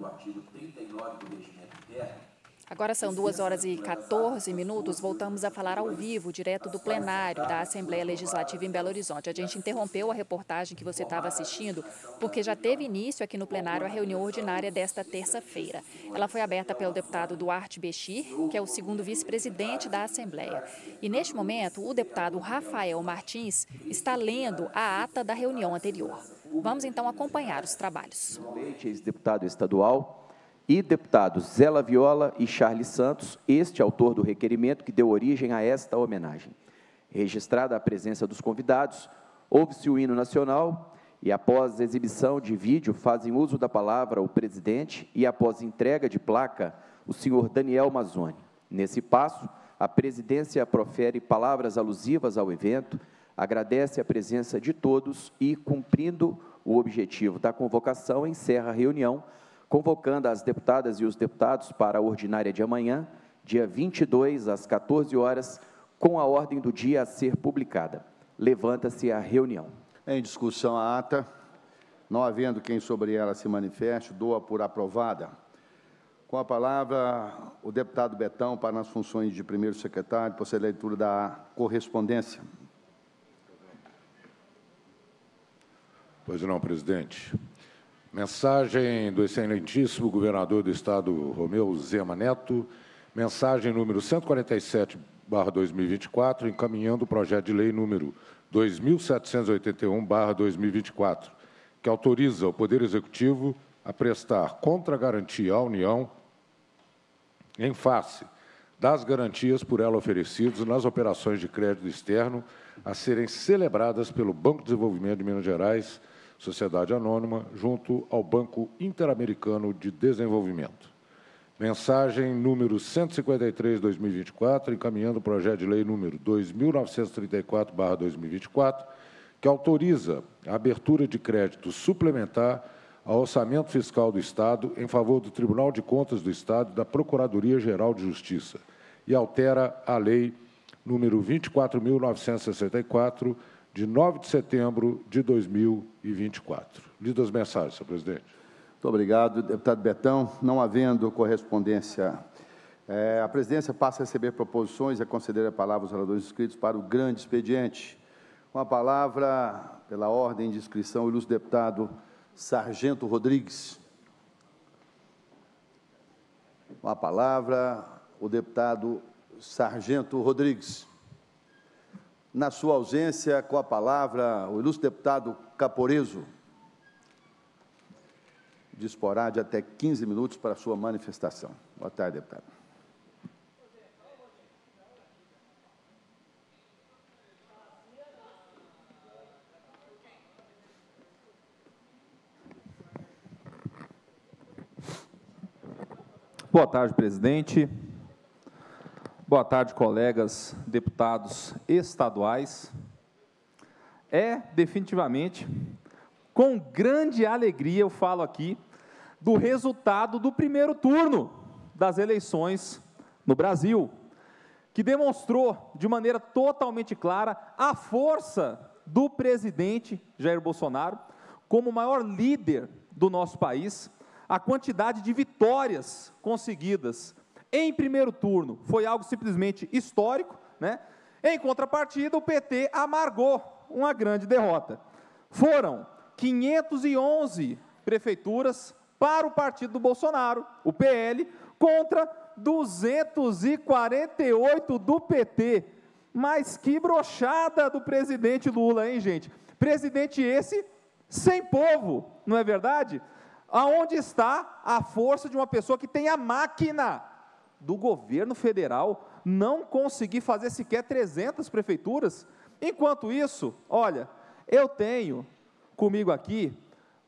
do artigo 39 do regimento interno, Agora são 2 horas e 14 minutos. Voltamos a falar ao vivo, direto do plenário da Assembleia Legislativa em Belo Horizonte. A gente interrompeu a reportagem que você estava assistindo, porque já teve início aqui no plenário a reunião ordinária desta terça-feira. Ela foi aberta pelo deputado Duarte Bechir, que é o segundo vice-presidente da Assembleia. E neste momento, o deputado Rafael Martins está lendo a ata da reunião anterior. Vamos então acompanhar os trabalhos. Ex-deputado estadual e deputados Zé Viola e Charles Santos, este autor do requerimento que deu origem a esta homenagem. Registrada a presença dos convidados, houve-se o hino nacional e, após exibição de vídeo, fazem uso da palavra o presidente e, após entrega de placa, o senhor Daniel Mazzoni. Nesse passo, a presidência profere palavras alusivas ao evento, agradece a presença de todos e, cumprindo o objetivo da convocação, encerra a reunião convocando as deputadas e os deputados para a ordinária de amanhã, dia 22, às 14 horas, com a ordem do dia a ser publicada. Levanta-se a reunião. Em discussão a ata, não havendo quem sobre ela se manifeste, doa por aprovada. Com a palavra, o deputado Betão, para as funções de primeiro secretário, por ser leitura da correspondência. Pois não, presidente. Mensagem do excelentíssimo governador do estado, Romeu Zema Neto, mensagem número 147, 2024, encaminhando o projeto de lei número 2781, 2024, que autoriza o Poder Executivo a prestar contra-garantia à União em face das garantias por ela oferecidas nas operações de crédito externo a serem celebradas pelo Banco de Desenvolvimento de Minas Gerais, Sociedade Anônima, junto ao Banco Interamericano de Desenvolvimento. Mensagem número 153-2024, encaminhando o projeto de lei número 2934-2024, que autoriza a abertura de crédito suplementar ao orçamento fiscal do Estado em favor do Tribunal de Contas do Estado e da Procuradoria-Geral de Justiça e altera a lei número 24.964, de 9 de setembro de 2024. Lido as mensagens, senhor presidente. Muito obrigado, deputado Betão. Não havendo correspondência, é, a presidência passa a receber proposições e a conceder a palavra aos oradores inscritos para o grande expediente. Com a palavra, pela ordem de inscrição, o ilustre deputado Sargento Rodrigues. Com a palavra, o deputado Sargento Rodrigues. Na sua ausência, com a palavra, o ilustre deputado Caporeso disporá de até 15 minutos para a sua manifestação. Boa tarde, deputado. Boa tarde, presidente. Boa tarde, colegas deputados estaduais. É definitivamente com grande alegria eu falo aqui do resultado do primeiro turno das eleições no Brasil, que demonstrou de maneira totalmente clara a força do presidente Jair Bolsonaro como maior líder do nosso país, a quantidade de vitórias conseguidas em primeiro turno foi algo simplesmente histórico, né? Em contrapartida, o PT amargou uma grande derrota. Foram 511 prefeituras para o partido do Bolsonaro, o PL, contra 248 do PT. Mas que brochada do presidente Lula, hein, gente? Presidente esse sem povo, não é verdade? Aonde está a força de uma pessoa que tem a máquina do governo federal não conseguir fazer sequer 300 prefeituras. Enquanto isso, olha, eu tenho comigo aqui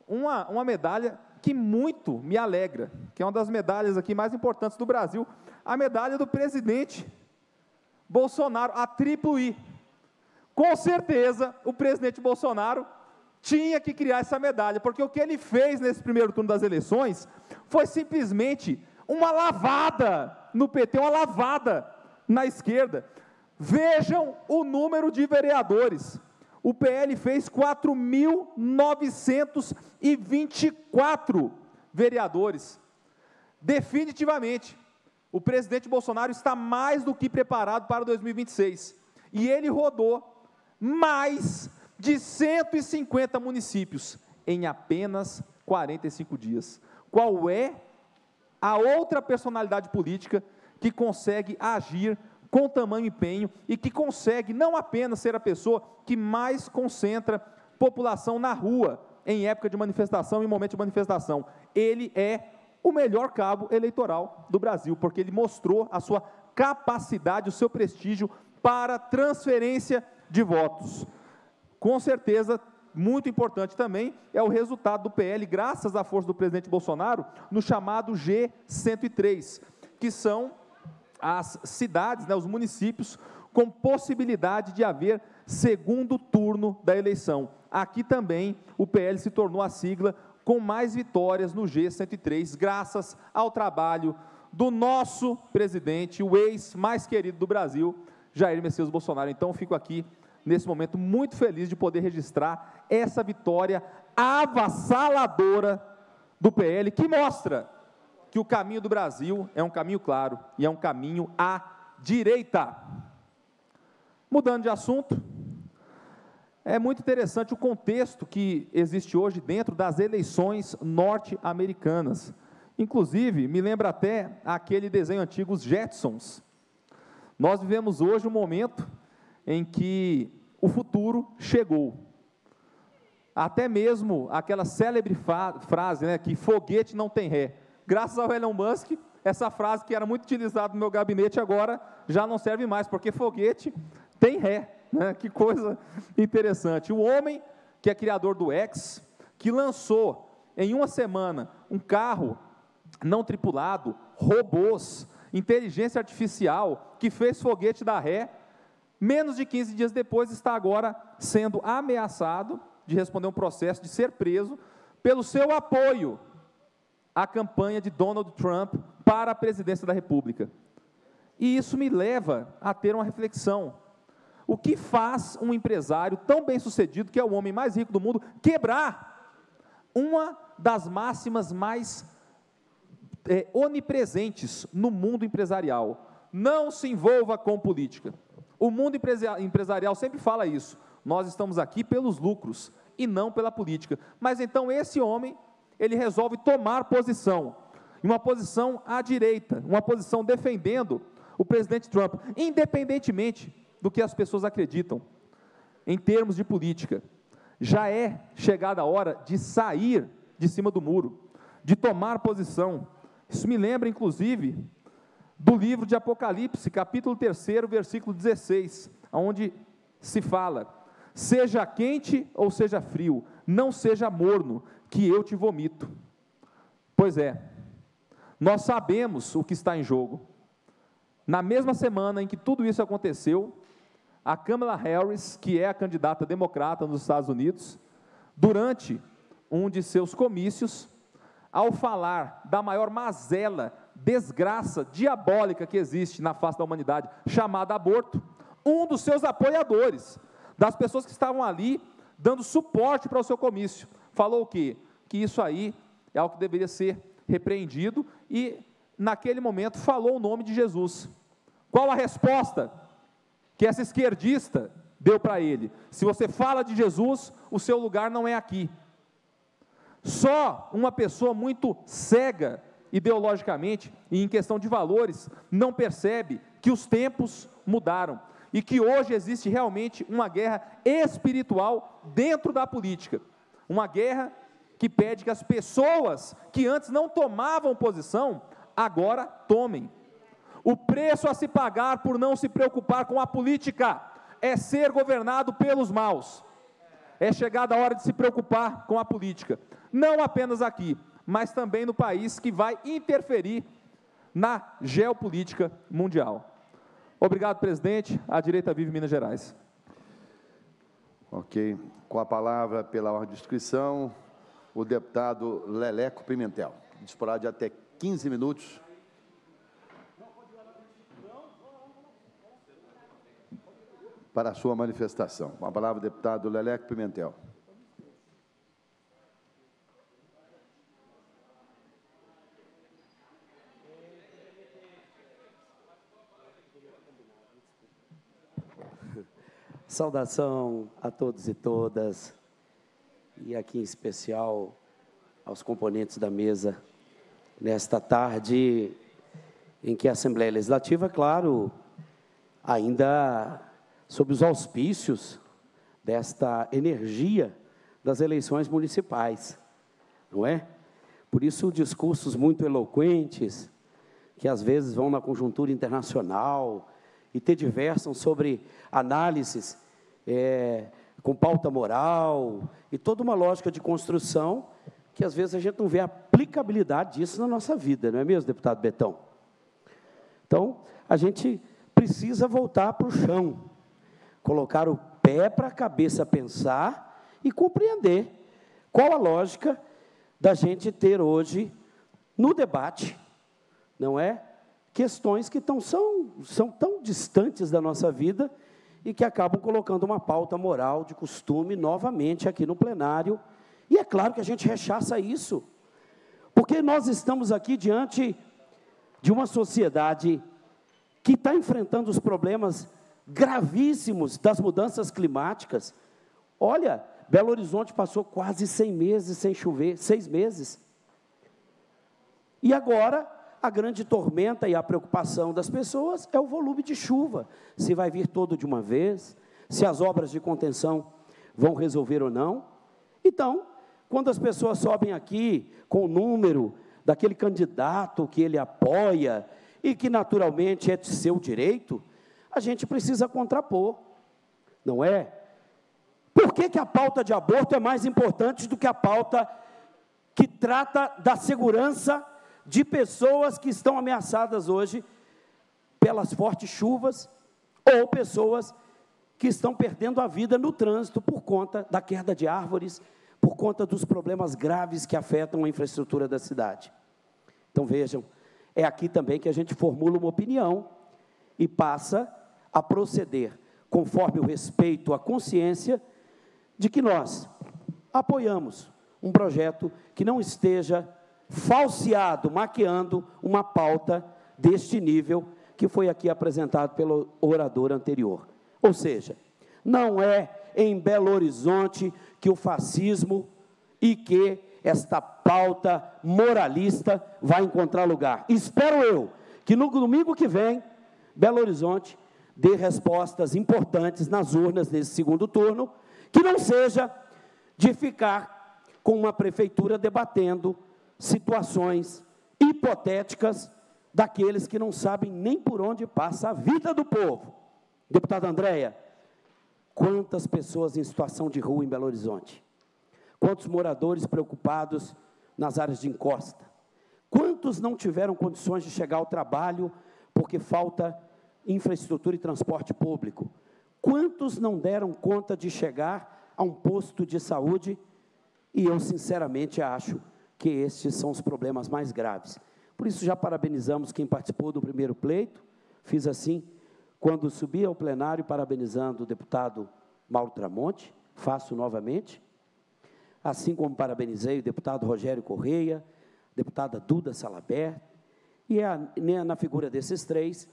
uma, uma medalha que muito me alegra, que é uma das medalhas aqui mais importantes do Brasil, a medalha do presidente Bolsonaro, a triplo I. Com certeza, o presidente Bolsonaro tinha que criar essa medalha, porque o que ele fez nesse primeiro turno das eleições foi simplesmente uma lavada no PT, uma lavada na esquerda. Vejam o número de vereadores. O PL fez 4.924 vereadores. definitivamente, o presidente Bolsonaro está mais do que preparado para 2026. E ele rodou mais de 150 municípios em apenas 45 dias. Qual é a outra personalidade política que consegue agir com tamanho empenho e que consegue não apenas ser a pessoa que mais concentra população na rua em época de manifestação e momento de manifestação, ele é o melhor cabo eleitoral do Brasil, porque ele mostrou a sua capacidade, o seu prestígio para transferência de votos. Com certeza, muito importante também é o resultado do PL, graças à força do presidente Bolsonaro, no chamado G103, que são as cidades, né, os municípios, com possibilidade de haver segundo turno da eleição. Aqui também o PL se tornou a sigla com mais vitórias no G103, graças ao trabalho do nosso presidente, o ex mais querido do Brasil, Jair Messias Bolsonaro. Então, fico aqui, nesse momento, muito feliz de poder registrar essa vitória avassaladora do PL, que mostra que o caminho do Brasil é um caminho claro e é um caminho à direita. Mudando de assunto, é muito interessante o contexto que existe hoje dentro das eleições norte-americanas. Inclusive, me lembra até aquele desenho antigo, os Jetsons. Nós vivemos hoje um momento em que o futuro chegou. Até mesmo aquela célebre frase, né, que foguete não tem ré. Graças ao Elon Musk, essa frase que era muito utilizada no meu gabinete agora já não serve mais, porque foguete tem ré. Né? Que coisa interessante. O homem que é criador do X, que lançou em uma semana um carro não tripulado, robôs, inteligência artificial, que fez foguete da ré, menos de 15 dias depois está agora sendo ameaçado de responder um processo de ser preso pelo seu apoio à campanha de Donald Trump para a presidência da República. E isso me leva a ter uma reflexão. O que faz um empresário tão bem sucedido, que é o homem mais rico do mundo, quebrar uma das máximas mais é, onipresentes no mundo empresarial? Não se envolva com política. O mundo empresarial sempre fala isso. Nós estamos aqui pelos lucros e não pela política. Mas então esse homem, ele resolve tomar posição, uma posição à direita, uma posição defendendo o presidente Trump, independentemente do que as pessoas acreditam em termos de política. Já é chegada a hora de sair de cima do muro, de tomar posição. Isso me lembra, inclusive, do livro de Apocalipse, capítulo 3, versículo 16, onde se fala: Seja quente ou seja frio, não seja morno, que eu te vomito. Pois é, nós sabemos o que está em jogo. Na mesma semana em que tudo isso aconteceu, a Kamala Harris, que é a candidata democrata nos Estados Unidos, durante um de seus comícios, ao falar da maior mazela, desgraça diabólica que existe na face da humanidade, chamada aborto, um dos seus apoiadores, das pessoas que estavam ali dando suporte para o seu comício, falou o quê? Que isso aí é algo que deveria ser repreendido e, naquele momento, falou o nome de Jesus. Qual a resposta que essa esquerdista deu para ele. Se você fala de Jesus, o seu lugar não é aqui. Só uma pessoa muito cega ideologicamente e em questão de valores não percebe que os tempos mudaram e que hoje existe realmente uma guerra espiritual dentro da política. Uma guerra que pede que as pessoas que antes não tomavam posição, agora tomem. O preço a se pagar por não se preocupar com a política é ser governado pelos maus. É chegada a hora de se preocupar com a política, não apenas aqui, mas também no país que vai interferir na geopolítica mundial. Obrigado, presidente. A direita vive Minas Gerais. Ok. Com a palavra, pela ordem de inscrição, o deputado Leleco Pimentel. Disporá de até 15 minutos. para a sua manifestação. Com a palavra, deputado Leleco Pimentel. Saudação a todos e todas, e aqui em especial aos componentes da mesa, nesta tarde em que a Assembleia Legislativa, claro, ainda sob os auspícios desta energia das eleições municipais, não é? Por isso, discursos muito eloquentes, que às vezes vão na conjuntura internacional e te diversam sobre análises é, com pauta moral e toda uma lógica de construção que às vezes a gente não vê a aplicabilidade disso na nossa vida, não é mesmo, deputado Betão? Então, a gente precisa voltar para o chão, colocar o pé para a cabeça pensar e compreender qual a lógica da gente ter hoje no debate, não é? Questões que tão, são, são tão distantes da nossa vida e que acabam colocando uma pauta moral de costume novamente aqui no plenário. E é claro que a gente rechaça isso, porque nós estamos aqui diante de uma sociedade que está enfrentando os problemas gravíssimos das mudanças climáticas. Olha, Belo Horizonte passou quase 100 meses sem chover, seis meses. E agora, a grande tormenta e a preocupação das pessoas é o volume de chuva. Se vai vir todo de uma vez, se as obras de contenção vão resolver ou não. Então, quando as pessoas sobem aqui com o número daquele candidato que ele apoia e que naturalmente é de seu direito, a gente precisa contrapor, não é? Por que, que a pauta de aborto é mais importante do que a pauta que trata da segurança de pessoas que estão ameaçadas hoje pelas fortes chuvas ou pessoas que estão perdendo a vida no trânsito por conta da queda de árvores, por conta dos problemas graves que afetam a infraestrutura da cidade. Então vejam, é aqui também que a gente formula uma opinião e passa a proceder conforme o respeito à consciência de que nós apoiamos um projeto que não esteja falseado, maquiando uma pauta deste nível que foi aqui apresentado pelo orador anterior. Ou seja, não é em Belo Horizonte que o fascismo e que esta pauta moralista vai encontrar lugar. Espero eu que no domingo que vem, Belo Horizonte dê respostas importantes nas urnas nesse segundo turno que não seja de ficar com uma prefeitura debatendo situações hipotéticas daqueles que não sabem nem por onde passa a vida do povo. Deputada Andréia, quantas pessoas em situação de rua em Belo Horizonte? Quantos moradores preocupados nas áreas de encosta? Quantos não tiveram condições de chegar ao trabalho porque falta infraestrutura e transporte público? Quantos não deram conta de chegar a um posto de saúde? E eu, sinceramente, acho que estes são os problemas mais graves. Por isso, já parabenizamos quem participou do primeiro pleito. Fiz assim, quando subi ao plenário, parabenizando o deputado Mauro Tramonte, faço novamente. Assim como parabenizei o deputado Rogério Correia, deputada Duda Salaber, e é, na figura desses três,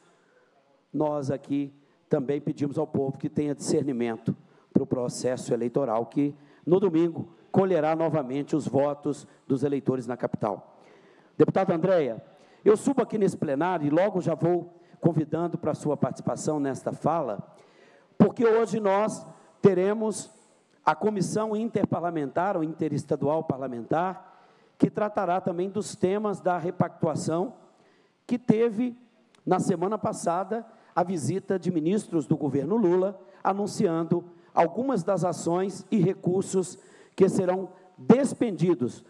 nós aqui também pedimos ao povo que tenha discernimento para o processo eleitoral, que no domingo colherá novamente os votos dos eleitores na capital. Deputado Andréia, eu subo aqui nesse plenário e logo já vou convidando para a sua participação nesta fala, porque hoje nós teremos a comissão interparlamentar ou interestadual parlamentar, que tratará também dos temas da repactuação, que teve na semana passada a visita de ministros do governo Lula, anunciando algumas das ações e recursos que serão despendidos